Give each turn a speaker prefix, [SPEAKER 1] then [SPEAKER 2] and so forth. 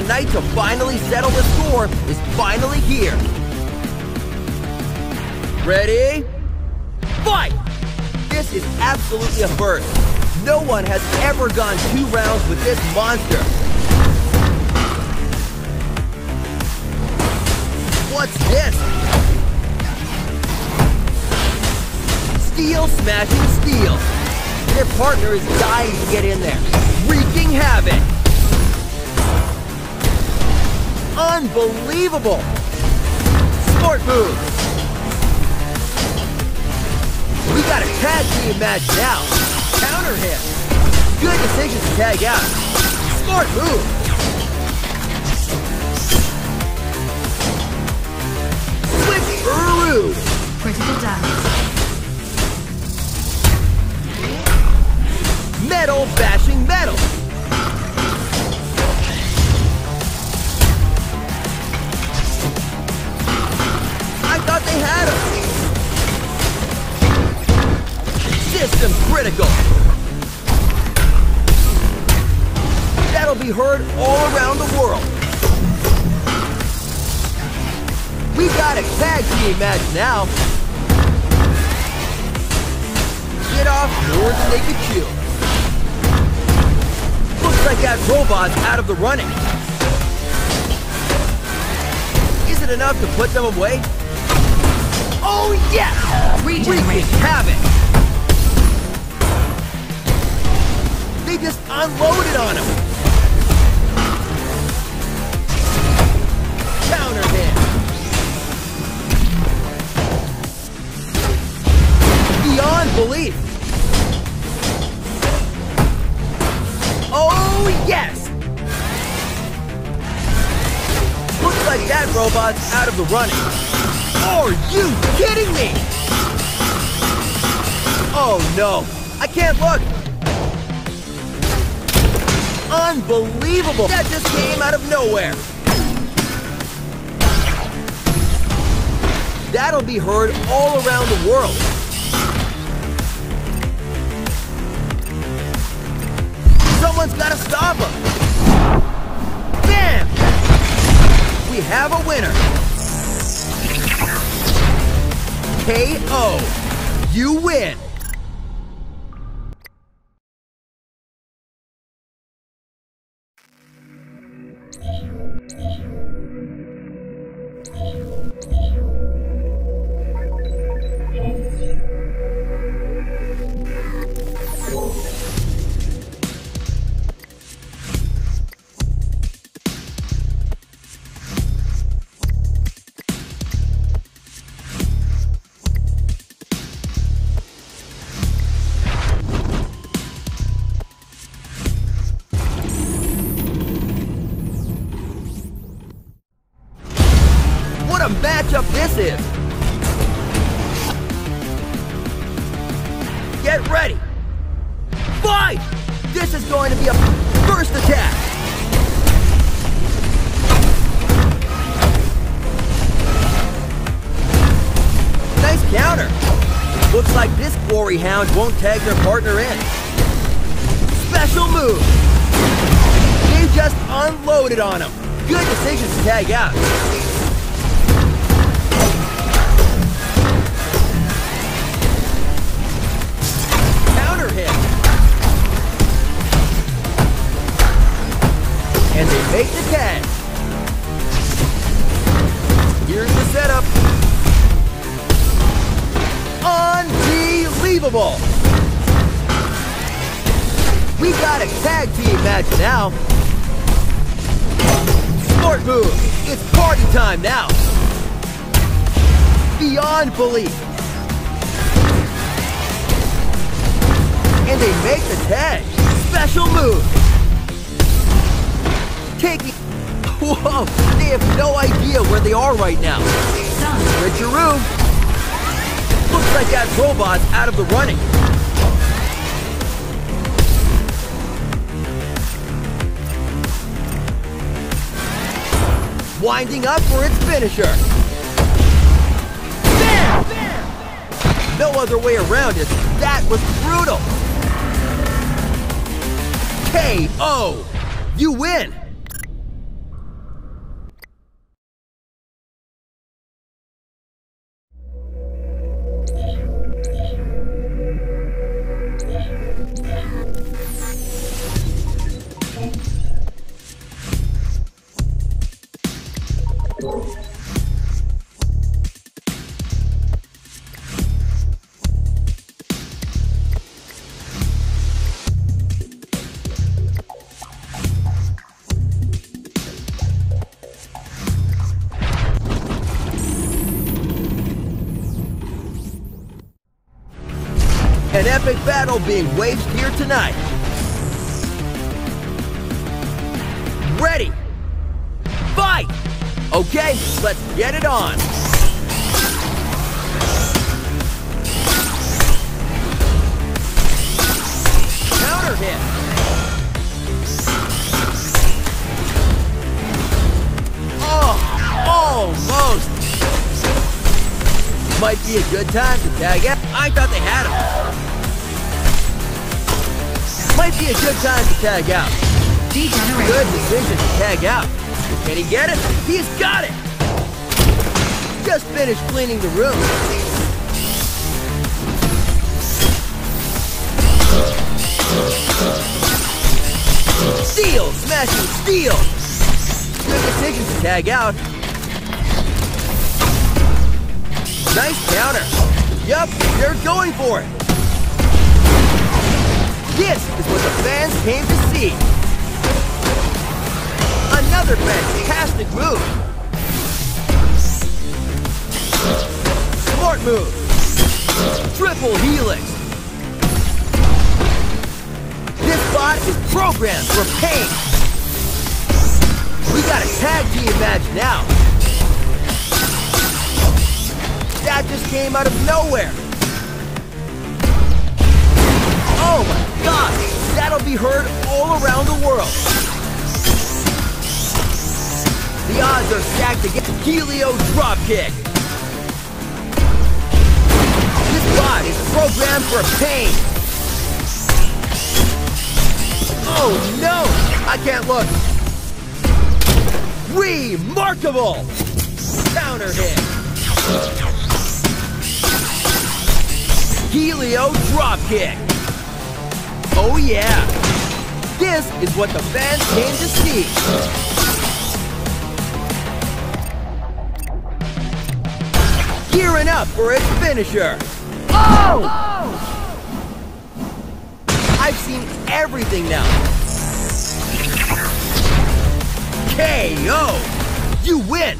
[SPEAKER 1] The night to finally settle the score is finally here. Ready? Fight! This is absolutely a first. No one has ever gone two rounds with this monster. What's this? Steel smashing steel. Their partner is dying to get in there, wreaking havoc. Unbelievable! Sport move! We got a tag team match now. Counter him. Good decision to tag out. Smart move. Be heard all around the world. We got a tag team match now. Get off towards the naked shield. Looks like that robot's out of the running. Is it enough to put them away? Oh yes!
[SPEAKER 2] Regenerate.
[SPEAKER 1] Wreaking havoc! They just unloaded on him! Belief! Oh yes! Looks like that robot's out of the running. Are you kidding me? Oh no, I can't look. Unbelievable! That just came out of nowhere. That'll be heard all around the world. Someone's gotta stop him. Bam! We have a winner. KO. You win. What a matchup this is! Get ready! Fight! This is going to be a first attack! Nice counter! Looks like this quarry hound won't tag their partner in. Special move! They just unloaded on him. Good decision to tag out. And they make the tag. Here's the setup. Unbelievable. We got a tag team match now. Sport move. It's party time now. Beyond belief. and they make the tag. Special move. Taking. Whoa! They have no idea where they are right now. Switcheroo. Looks like that robot's out of the running. Winding up for its finisher. Bam! No other way around it. That was brutal. KO. You win. Epic battle being waged here tonight. Ready! Fight! Okay, let's get it on! Counter hit! Oh, almost! Might be a good time to tag out. I thought they had him. Might be a good time to tag out. Good decision to tag out. Can he get it? He's got it! Just finished cleaning the room. Steel! Smashing steel! Good decision to tag out. Nice counter. Yup, they're going for it. This is what the fans came to see. Another fantastic move. Smart move. Triple helix. This bot is programmed for pain. We got a tag team match now. That just came out of nowhere. Oh my god, that'll be heard all around the world. The odds are stacked against Helio Dropkick. This bot is programmed for pain. Oh no! I can't look. Remarkable! Counter hit. Helio Dropkick. Oh yeah! This is what the fans came to see. Gearing up for its finisher. Oh! I've seen everything now. KO! You win!